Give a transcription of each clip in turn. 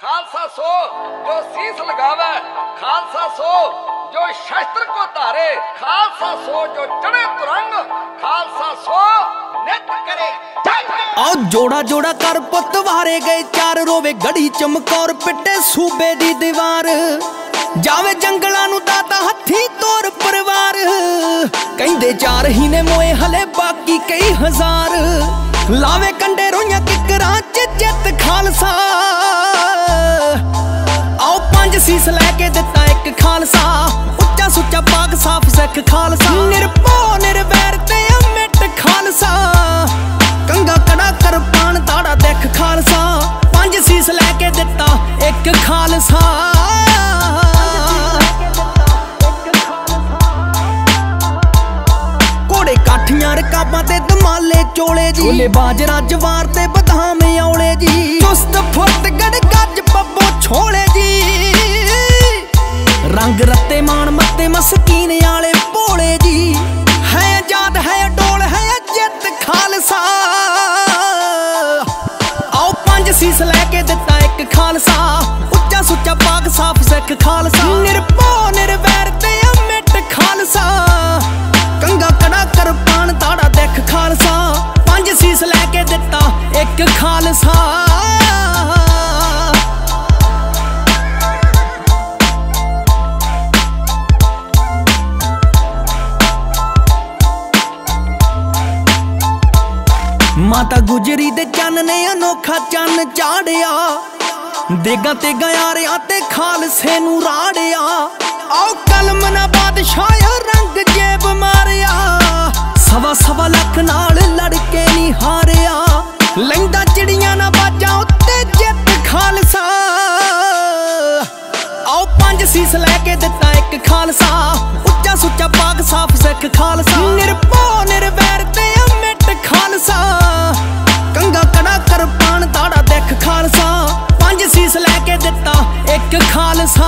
ਖਾਲਸਾ ਸੋ ਜੋ ਸੀਸ ਲਗਾਵੇ, ਖਾਲਸਾ ਸੋ ਜੋ ਸ਼ਸਤਰ ਕੋ ਧਾਰੇ, ਖਾਲਸਾ ਸੋ ਜੋ ਚੜੇ ਤੁਰੰਗ, ਖਾਲਸਾ ਸੋ ਨਿਤ ਕਰੇ। ਆਓ ਜੋੜਾ ਜੋੜਾ ਕਰ ਪੁੱਤ ਵਾਰੇ ਗਏ ਚਾਰ, ਰੋਵੇ ਗੜੀ ਚਮਕੌਰ ਪਿੱਟੇ ਸੂਬੇ ਦੀ ਦੀਵਾਰ। ਜਾਵੇ ਜੰਗਲਾਂ ਨੂੰ ਦਾਤਾ ਹੱਥੀ ਤੋਰ ਪਰਿਵਾਰ। ਕਹਿੰਦੇ ਚਾਰ ਹੀ ਨੇ ਮੋਏ, ਹਲੇ ਬਾਕੀ ਕਈ ਹਜ਼ਾਰ। ਲਾਵੇ ਪਾਕ ਸਾਫ਼ ਸਿੱਖ ਖਾਲਸਾ। ਨਿਰਭਉ ਨਿਰਵੈਰ ਤੇ ਅਮਿਟ ਖਾਲਸਾ। ਕੰਗਾ ਕੜਾ ਕਰਪਾਨ ਤਾੜਾ ਦੇਖ ਖਾਲਸਾ। ਪੰਜ ਸੀਸ ਲੈ ਕੇ ਦਿੱਤਾ ਇੱਕ ਖਾਲਸਾ। ਕੋੜੇ ਕਾਠੀਆਂ ਰਕਾਬਾਂ ਤੇ ਦਮਾਲੇ ਚੋਲੇ ਜੀ। ਛੋਲੇ ਬਾਜਰਾ ਜਵਾਰ ਤੇ ਬਦਾਮ ਔਲੇ ਜੀ। ਚੁਸਤ ਫੁੱਟ ਗੜ ਗੱਜ ਪੱਬੋ ਛੋਲੇ ਜੀ। ਰੰਗ ਰੱਤੇ ਮਾਣ ਮੱਤੇ ਮਸਕੀਨ ਵਾਲੇ ਭੋਲੇ ਜੀ। ਹੈ ਆਜ਼ਾਦ ਹੈ ਡੋਲ ਹੈ ਜਿੱਤ ਖਾਲਸਾ। ਆਓ ਪੰਜ ਸੀਸ ਲੈ ਕੇ ਦਿੱਤਾ ਇੱਕ ਖਾਲਸਾ। ਉੱਚਾ ਸੁੱਚਾ ਪਾਕ ਸਾਫ਼ ਸਿੱਖ ਖਾਲਸਾ। ਨਿਰਭਉ, ਨਿਰਵੈਰ ਤੇ ਅਮਿਟ ਖਾਲਸਾ। ਕੰਗਾ ਕੜਾ ਕਰਪਾਨ ਤਾੜਾ ਦੇਖ ਖਾਲਸਾ। ਪੰਜ ਸੀਸ ਲੈ ਕੇ ਦਿੱਤਾ ਇੱਕ ਖਾਲਸਾ। ਮਾਤਾ ਗੁਜਰੀ ਦੇ ਚੰਨ ਨੇ ਅਨੋਖਾ ਚੰਨ ਚਾੜਿਆ। ਦੇਗਾ ਤੇ ਗਿਆਰਿਆਂ ਤੇ ਖਾਲਸੇ ਨੂੰ ਰਾੜਿਆ। ਆਓ ਕਲਮ ਨਾ ਬਾਦਸ਼ਾਹ ਰੰਗ ਜੇਬ ਮਾਰਿਆ। ਸਵਾ ਸਵਾ ਲੱਖ ਨਾਲ ਲੜ ਕੇ ਨਹੀਂ ਹਾਰਿਆ। ਲੈਂਦਾ ਚਿੜੀਆਂ ਨਾ ਬਾਜਾਂ ਉੱਤੇ ਜਿੱਤ ਖਾਲਸਾ। ਆਓ ਪੰਜ ਸੀਸ ਲੈ ਕੇ ਦਿੱਤਾ ਇੱਕ ਖਾਲਸਾ। ਉੱਚਾ ਸੁੱਚਾ ਪਾਕ ਸਾਫ਼ ਸਿੱਖ ਖਾਲਸਾ। ਕੇ ਦਿੱਤਾ ਇੱਕ ਖਾਲਸਾ।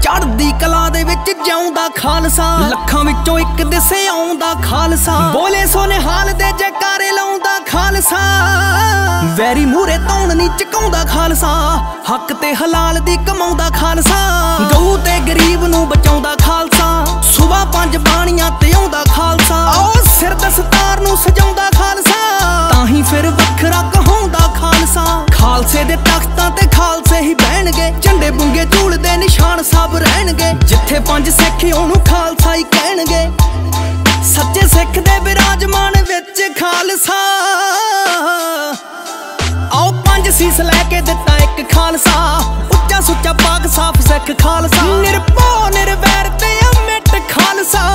ਚੜ੍ਹਦੀ ਕਲਾ ਦੇ ਵਿੱਚ ਜਿਉਂਦਾ ਖਾਲਸਾ। ਲੱਖਾਂ ਵਿੱਚੋਂ ਇੱਕ ਦਿਸੇ ਆਉਂਦਾ ਖਾਲਸਾ। ਬੋਲੇ ਸੋਨੇ ਹਾਲ ਦੇ ਜੈਕਾਰੇ ਲਾਉਂਦਾ ਖਾਲਸਾ। ਵੈਰੀ ਮੂਰੇ ਤੌਣ ਨਹੀਂ ਚਕਾਉਂਦਾ ਖਾਲਸਾ। ਹੱਕ ਤੇ ਹਲਾਲ ਦੀ ਕਮਾਉਂਦਾ ਖਾਲਸਾ। ਗਊ ਤੇ ਗਰੀਬ ਨੂੰ ਬਚਾਉਂਦਾ ਖਾਲਸੇ ਦੇ ਤਖਤਾਂ ਤੇ ਖਾਲਸੇ ਹੀ ਬਹਿਣਗੇ। ਝੰਡੇ ਬੁੰਗੇ ਝੂਲਦੇ ਨਿਸ਼ਾਨ ਸਭ ਰਹਿਣਗੇ। ਜਿੱਥੇ ਪੰਜ ਸਿੱਖ ਉਹਨੂੰ ਖਾਲਸਾ ਹੀ ਕਹਿਣਗੇ। ਸੱਚੇ ਸਿੱਖ ਦੇ ਬਿਰਾਜਮਾਨ ਵਿੱਚ ਖਾਲਸਾ। ਆਓ ਪੰਜ ਸੀਸ ਲੈ ਕੇ ਦਿੱਤਾ ਇੱਕ ਖਾਲਸਾ। ਉੱਚਾ ਸੁੱਚਾ ਪਾਕ ਸਾਫ਼ ਸਿੱਖ ਖਾਲਸਾ। ਨਿਰਭਉ, ਨਿਰਵੈਰ ਤੇ ਅਮਿਟ ਖਾਲਸਾ।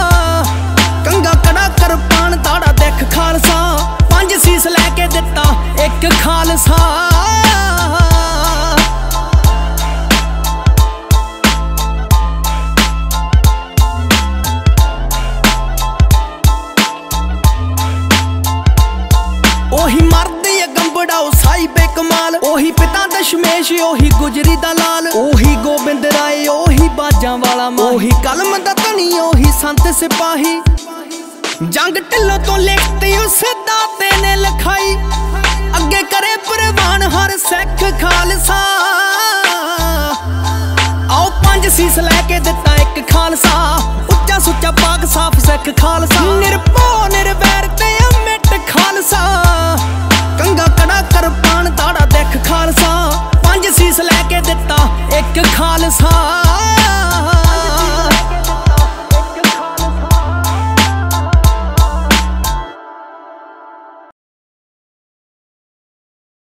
ਉਹੀ ਮਰਦੀ ਗੰਬੜਾ ਉਸਾਈ ਬੇਕਮਾਲ। ਉਹੀ ਪਿਤਾ ਦਸ਼ਮੇਸ਼ ਉਹੀ ਗੁਜਰੀ ਦਾ ਲਾਲ। ਉਹੀ ਗੋਬਿੰਦ ਰਾਏ, ਉਹੀ ਬਾਜਾਂ ਵਾਲਾ ਮਾਹੀ। ਉਹੀ ਕਲਮ ਦਾ ਧਣੀ ਉਹੀ ਸੰਤ ਸਿਪਾਹੀ। ਜੰਗ ਢਿੱਲੋਂ ਤੋਂ ਲਿਖਤੀ ਉਸ ਦਾਤੇ ਨੇ ਲਿਖਾਈ। ਅੱਗੇ ਕਰੇ ਪ੍ਰਵਾਨ ਹਰ ਸਿੱਖ ਖਾਲਸਾ। ਆਓ ਪੰਜ ਸੀਸ ਲੈ ਕੇ ਦਿੱਤਾ ਇੱਕ ਖਾਲਸਾ। ਉੱਚਾ ਸੁੱਚਾ ਪਾਕ ਸਾਫ਼ ਸਿੱਖ ਖਾਲਸਾ। ਨਿਰਭਉ, ਨਿਰਵੈਰ ਤੇ ਅਮਿਟ ਖਾਲਸਾ ਕੰਗਾ